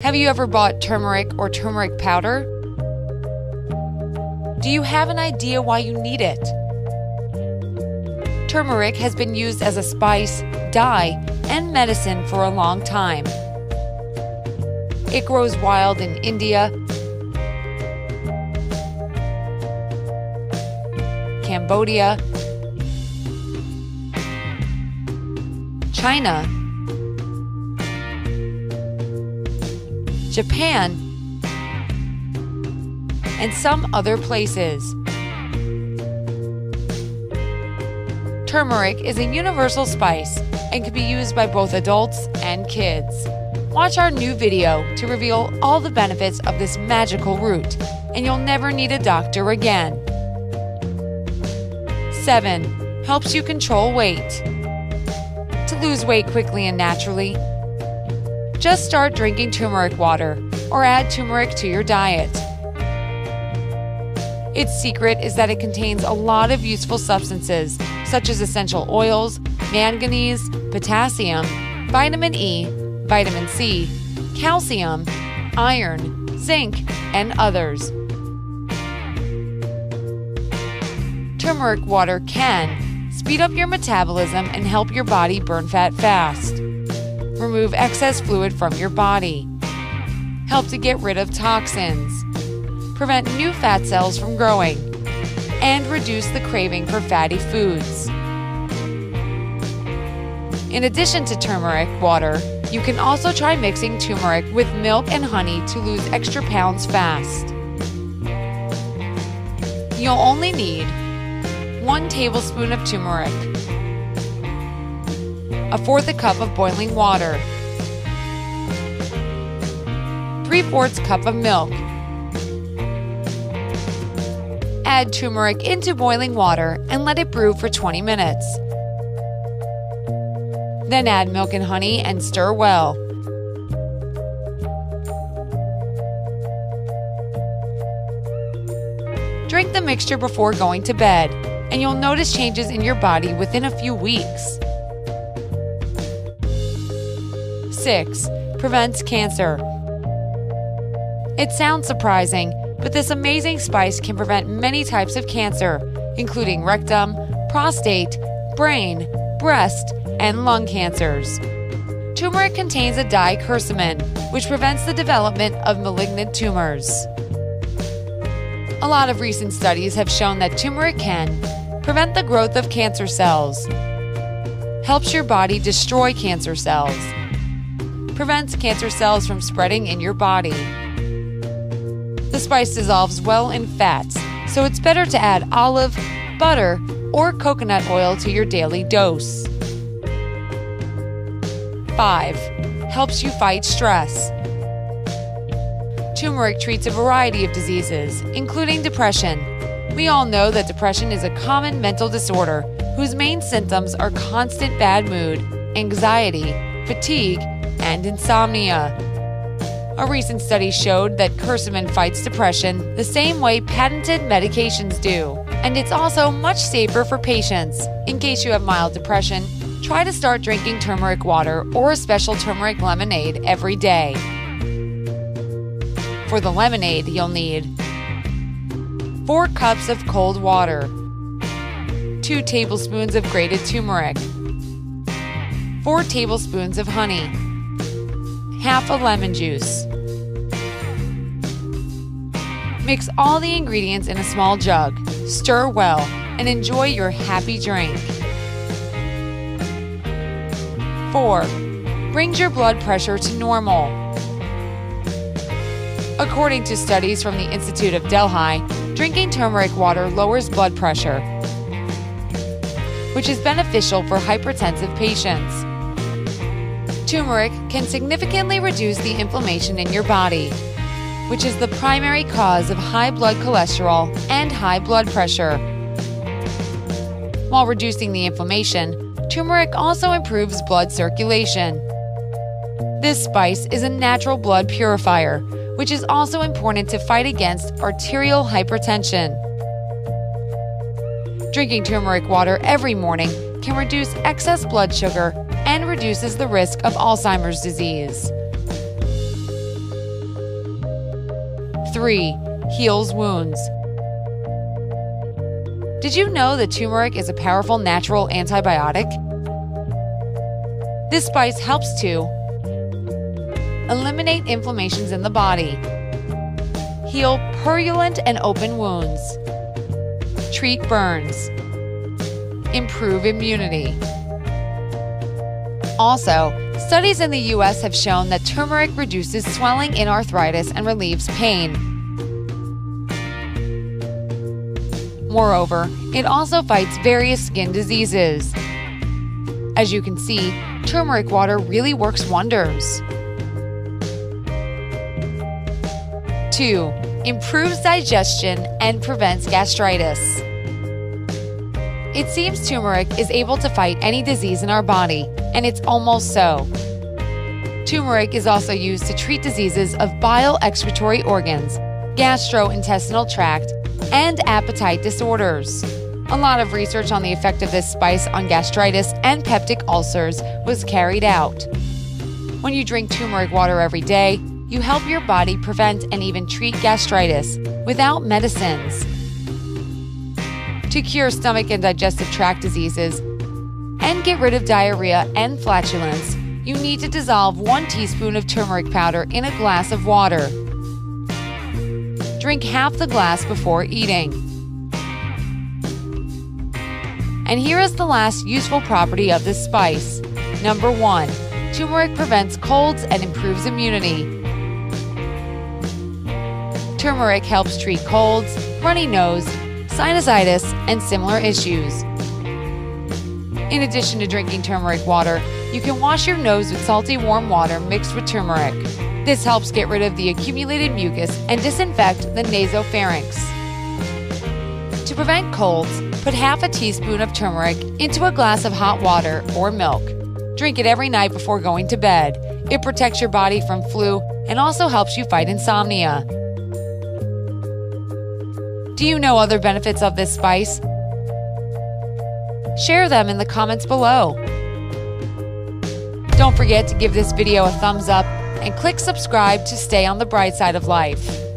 Have you ever bought turmeric or turmeric powder? Do you have an idea why you need it? Turmeric has been used as a spice, dye, and medicine for a long time. It grows wild in India, Cambodia, China, Japan, and some other places. Turmeric is a universal spice and can be used by both adults and kids. Watch our new video to reveal all the benefits of this magical root, and you'll never need a doctor again. 7. Helps you control weight. To lose weight quickly and naturally, just start drinking turmeric water or add turmeric to your diet. Its secret is that it contains a lot of useful substances such as essential oils, manganese, potassium, vitamin E, vitamin C, calcium, iron, zinc, and others. Turmeric water can speed up your metabolism and help your body burn fat fast remove excess fluid from your body, help to get rid of toxins, prevent new fat cells from growing, and reduce the craving for fatty foods. In addition to turmeric water, you can also try mixing turmeric with milk and honey to lose extra pounds fast. You'll only need 1 tablespoon of turmeric, a fourth a cup of boiling water, 3 fourths cup of milk. Add turmeric into boiling water and let it brew for 20 minutes. Then add milk and honey and stir well. Drink the mixture before going to bed, and you'll notice changes in your body within a few weeks. 6. Prevents cancer. It sounds surprising, but this amazing spice can prevent many types of cancer, including rectum, prostate, brain, breast, and lung cancers. Turmeric contains a dye curcumin, which prevents the development of malignant tumors. A lot of recent studies have shown that turmeric can prevent the growth of cancer cells, helps your body destroy cancer cells, prevents cancer cells from spreading in your body. The spice dissolves well in fats, so it's better to add olive, butter, or coconut oil to your daily dose. 5. Helps you fight stress. Turmeric treats a variety of diseases, including depression. We all know that depression is a common mental disorder whose main symptoms are constant bad mood, anxiety, fatigue, and insomnia. A recent study showed that curcumin fights depression the same way patented medications do. And it's also much safer for patients. In case you have mild depression, try to start drinking turmeric water or a special turmeric lemonade every day. For the lemonade, you'll need 4 cups of cold water, 2 tablespoons of grated turmeric, 4 tablespoons of honey half a lemon juice. Mix all the ingredients in a small jug, stir well, and enjoy your happy drink. 4. Brings your blood pressure to normal. According to studies from the Institute of Delhi, drinking turmeric water lowers blood pressure, which is beneficial for hypertensive patients. Turmeric can significantly reduce the inflammation in your body, which is the primary cause of high blood cholesterol and high blood pressure. While reducing the inflammation, turmeric also improves blood circulation. This spice is a natural blood purifier, which is also important to fight against arterial hypertension. Drinking turmeric water every morning can reduce excess blood sugar reduces the risk of Alzheimer's disease. 3. Heals wounds. Did you know that turmeric is a powerful natural antibiotic? This spice helps to eliminate inflammations in the body, heal purulent and open wounds, treat burns, improve immunity. Also, studies in the US have shown that turmeric reduces swelling in arthritis and relieves pain. Moreover, it also fights various skin diseases. As you can see, turmeric water really works wonders. 2. Improves digestion and prevents gastritis. It seems turmeric is able to fight any disease in our body, and it's almost so. Turmeric is also used to treat diseases of bile excretory organs, gastrointestinal tract, and appetite disorders. A lot of research on the effect of this spice on gastritis and peptic ulcers was carried out. When you drink turmeric water every day, you help your body prevent and even treat gastritis without medicines. To cure stomach and digestive tract diseases and get rid of diarrhea and flatulence, you need to dissolve one teaspoon of turmeric powder in a glass of water. Drink half the glass before eating. And here is the last useful property of this spice. Number one, turmeric prevents colds and improves immunity. Turmeric helps treat colds, runny nose, sinusitis, and similar issues. In addition to drinking turmeric water, you can wash your nose with salty warm water mixed with turmeric. This helps get rid of the accumulated mucus and disinfect the nasopharynx. To prevent colds, put half a teaspoon of turmeric into a glass of hot water or milk. Drink it every night before going to bed. It protects your body from flu and also helps you fight insomnia. Do you know other benefits of this spice? Share them in the comments below. Don't forget to give this video a thumbs up and click subscribe to stay on the bright side of life.